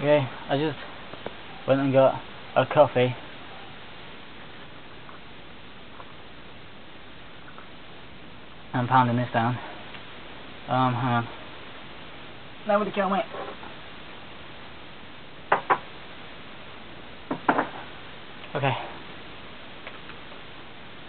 Okay, I just went and got a coffee. I'm pounding this down. Um, hang on. Nobody kill me. Okay.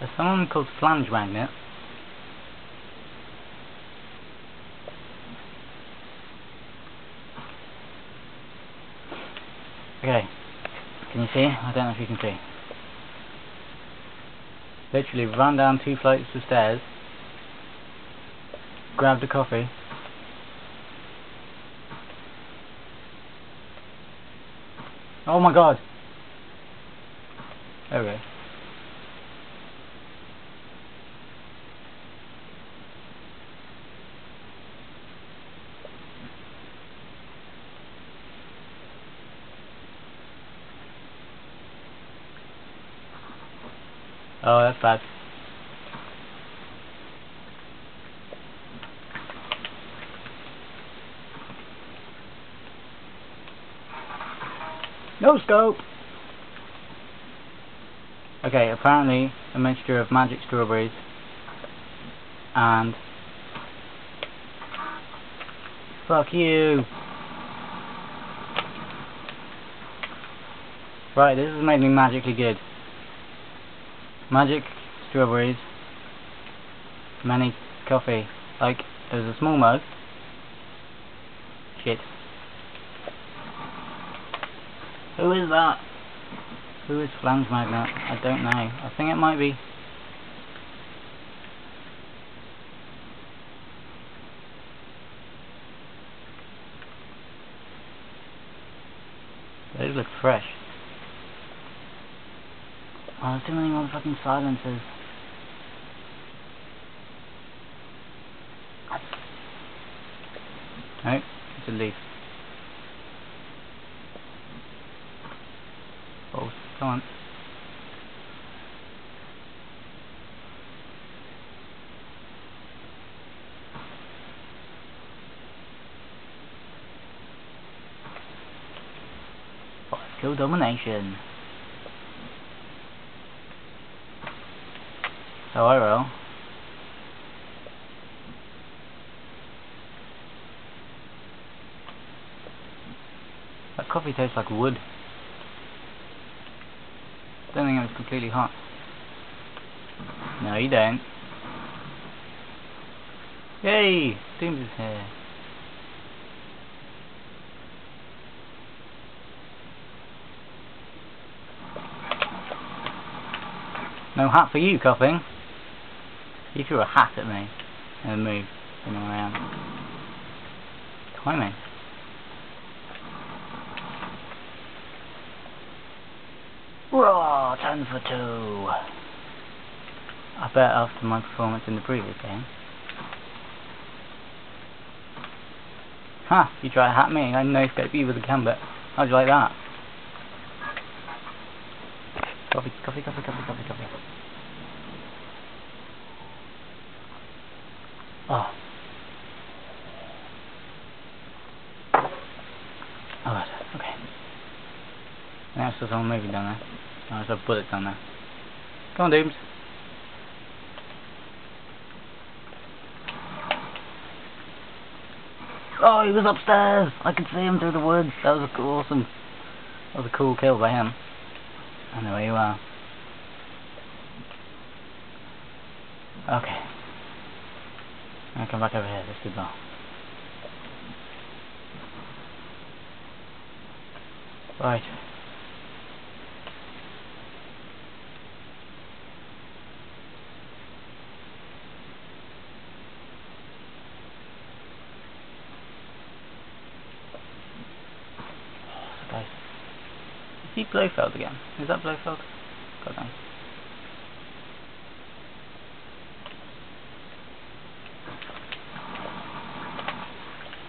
There's someone called Flange Magnet. Okay. Can you see? I don't know if you can see. Literally ran down two flights of stairs, grabbed a coffee, Oh my god! There we go. Oh, that's bad. No scope! Okay, apparently a mixture of magic strawberries and fuck you right this is making me magically good magic strawberries many coffee like there's a small mug shit who is that? Who is Flange Magnet? I don't know. I think it might be... Those look fresh. Oh, there's too many motherfucking silences. Nope, it's a leaf. Oh, come on. Kill domination. So I will. That coffee tastes like wood. Don't think it was completely hot. No, you don't. Yay! Dooms is here. No hat for you, coughing. You threw a hat at me and moved. Know where I am. Timing. Raw, 10 for 2. I bet after my performance in the previous game. Ha! Huh, you try to hat me, I no scope you with a gambit. How'd you like that? Coffee, coffee, coffee, coffee, coffee, coffee. Oh. Oh, okay. Now there's someone moving down there. Oh, there's a bullet down there. Come on, Dooms. Oh, he was upstairs! I could see him through the woods. That was awesome. That was a cool kill by him. There you are. Okay. I'll come back over here. Let's do that. Right. Oh, see Blofeld again. Is that Blofeld? God damn.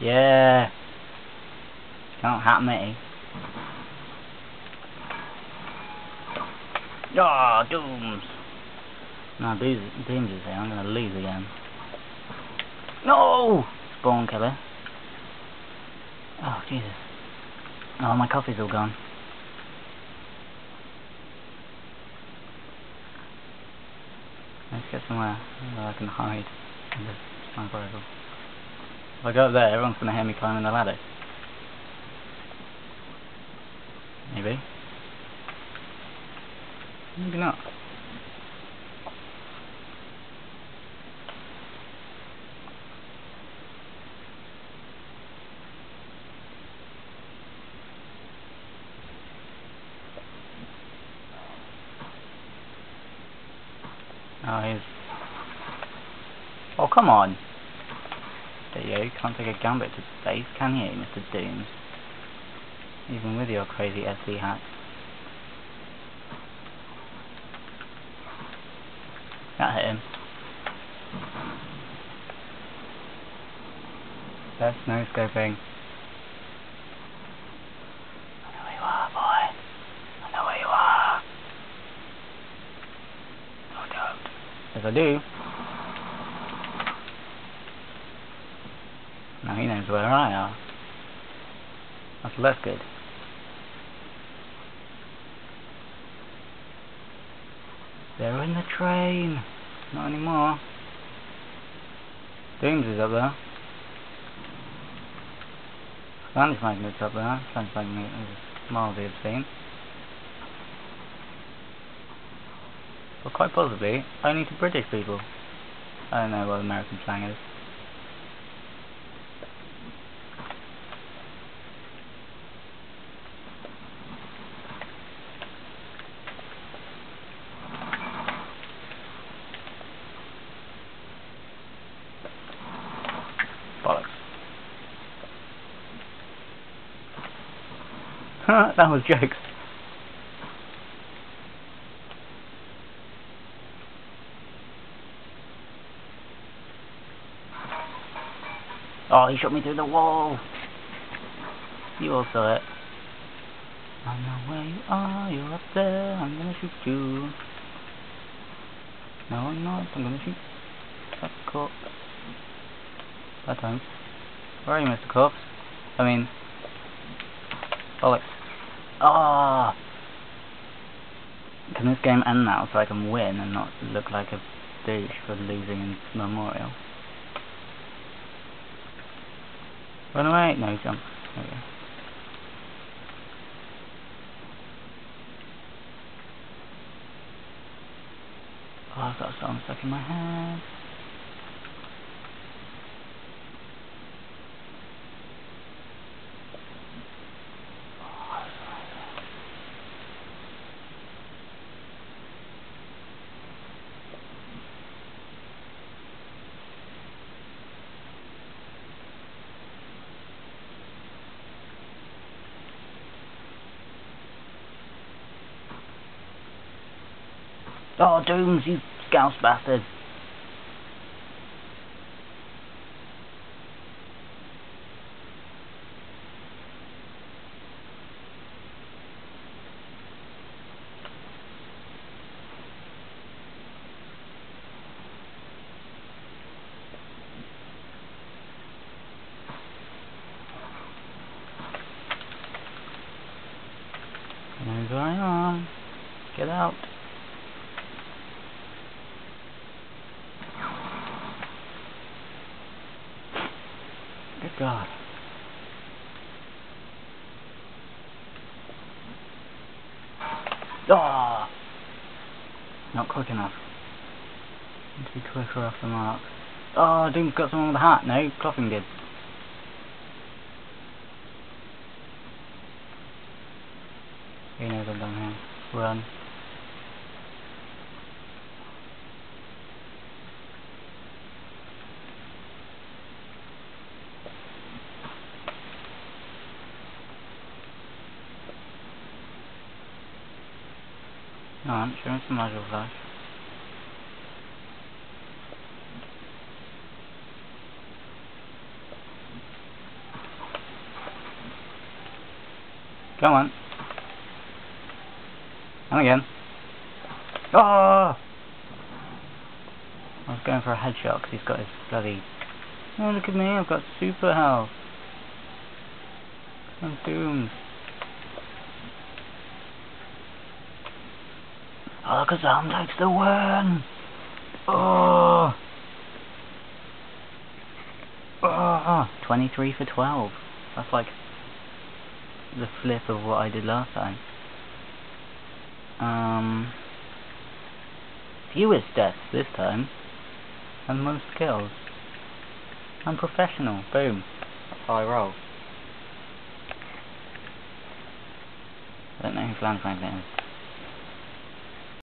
Yeah. Can't hat me. Oh, Dooms. No, Dooms, Dooms is here. I'm gonna lose again. No! Spawn killer. Oh, Jesus. Oh, my coffee's all gone. Let's get somewhere where I can hide in this sniper rifle. If I go up there, everyone's going to hear me climbing the ladder. Maybe. Maybe not. Oh, he's... Oh, come on! There you can't take a gambit to space, can you, Mr. Dooms? Even with your crazy SC hat. That hit him. That's no scoping. I know where you are, boy. I know where you are. No. Yes, I do. Now he knows where I are. That's less good. They're in the train. Not anymore. Dooms is up there. Spanish magnet's up there. Spanish magnet is mildly obscene. But quite possibly, only to British people. I don't know what American slang is. Bollocks. that was jokes. Oh, he shot me through the wall. You all saw it. I know where you are, you're up there, I'm gonna shoot you. No, I'm not, I'm gonna shoot that corpse. That time. Where are you, Mr. Corpse? I mean... Bollocks. Ah! Can this game end now so I can win and not look like a douche for losing in Memorial? Run away! No, jump. There we go. Oh, I've got a song stuck in my head. Oh, Dooms, you scouse bastard. Knows where I am. Get out. Good God. Ah! Not quick enough. Need to be quicker off the mark. Oh, Doom's got someone with a hat. No, Clothing did. He knows I'm down here. Run. A module flash. Come on. And again. Oh! I was going for a headshot because he's got his bloody... Oh, look at me, I've got super health. I'm doomed. Alakazam takes the win! Oh! Oh! 23 for 12. That's like the flip of what I did last time. Um, fewest deaths this time, and most kills. I'm professional. Boom. That's how I roll. I don't know who Flan is.